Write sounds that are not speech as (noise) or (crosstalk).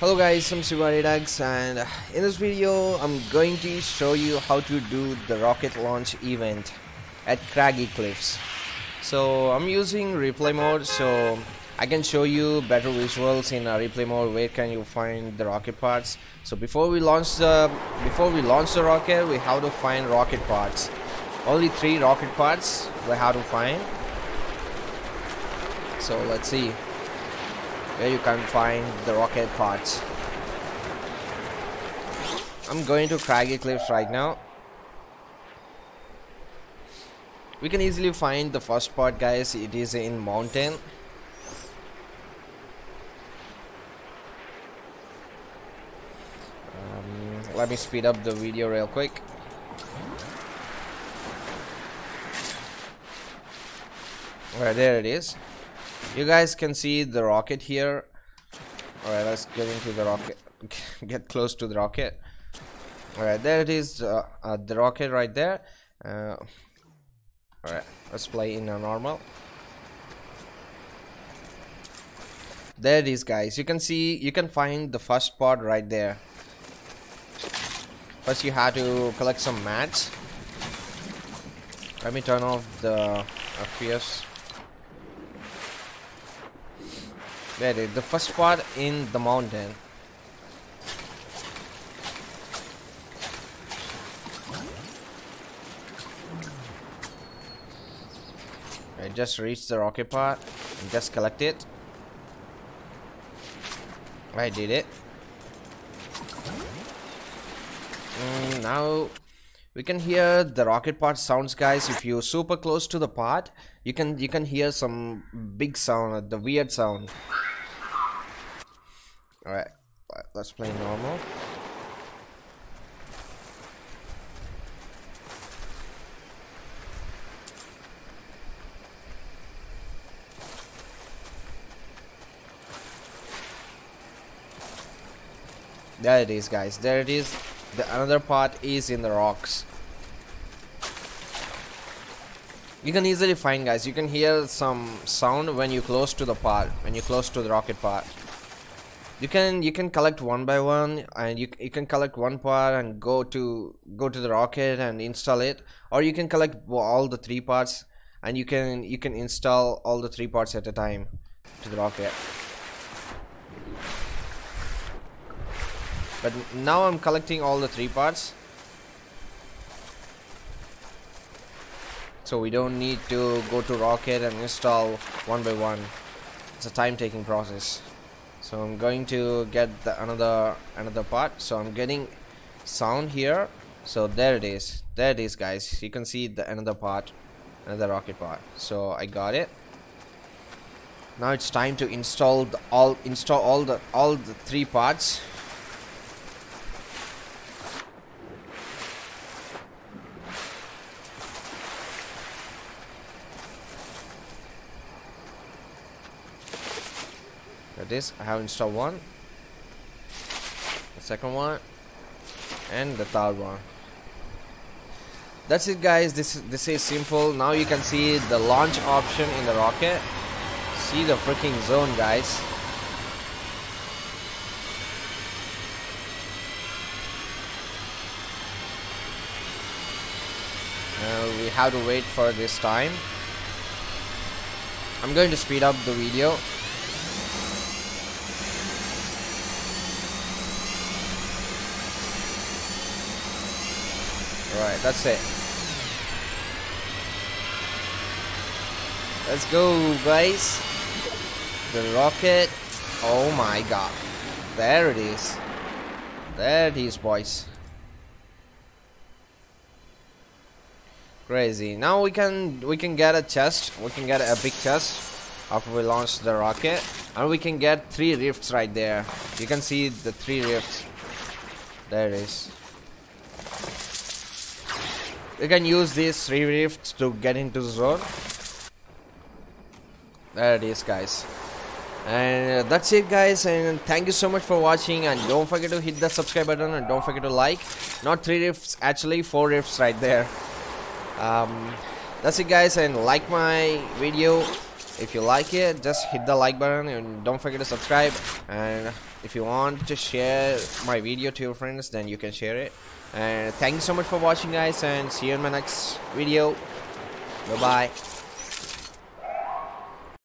Hello guys, I'm Sivari and uh, in this video I'm going to show you how to do the rocket launch event at Craggy Cliffs. So I'm using replay mode so I can show you better visuals in a replay mode where can you find the rocket parts. So before we launch the before we launch the rocket we have to find rocket parts. Only three rocket parts we have to find. So let's see where you can find the rocket parts. I'm going to Craggy Cliffs right now. We can easily find the first part guys, it is in mountain. Um, let me speed up the video real quick. Alright, there it is you guys can see the rocket here. All right let's get into the rocket. (laughs) Get close to the rocket. All right there it is uh, uh, the rocket right there. Uh, all right let's play in a normal. There it is guys. You can see you can find the first part right there. First you have to collect some mats. Let me turn off the FPS Is the first part in the mountain? I just reached the rocket part and just collect it. I did it. Mm, now we can hear the rocket part sounds guys if you're super close to the part you can you can hear some big sound the weird sound Alright, let's play normal. There it is guys, there it is. The another part is in the rocks. You can easily find guys, you can hear some sound when you close to the part, when you close to the rocket part. You can you can collect one by one and you, you can collect one part and go to go to the rocket and install it or you can collect all the three parts and you can you can install all the three parts at a time to the rocket. But now I'm collecting all the three parts so we don't need to go to rocket and install one by one. It's a time taking process. So I'm going to get the another another part. So I'm getting sound here. So there it is. There it is guys. You can see the another part another rocket part. So I got it. Now it's time to install the, all install all the all the three parts this. I have installed one the second one and the third one. That's it guys. This this is simple. Now you can see the launch option in the rocket. See the freaking zone guys. Uh, we have to wait for this time. I'm going to speed up the video Right, that's it. Let's go, guys. The rocket. Oh my god. There it is. There it is, boys. Crazy. Now we can we can get a chest. We can get a big chest after we launch the rocket, and we can get three rifts right there. You can see the three rifts. There it is you can use these three rifts to get into the zone. There it is guys. And uh, that's it guys. And thank you so much for watching. And don't forget to hit the subscribe button and don't forget to like. Not three rifts actually four rifts right there. Um, that's it guys. And like my video if you like it. Just hit the like button and don't forget to subscribe. And if you want to share my video to your friends then you can share it and thank you so much for watching guys and see you in my next video. Bye bye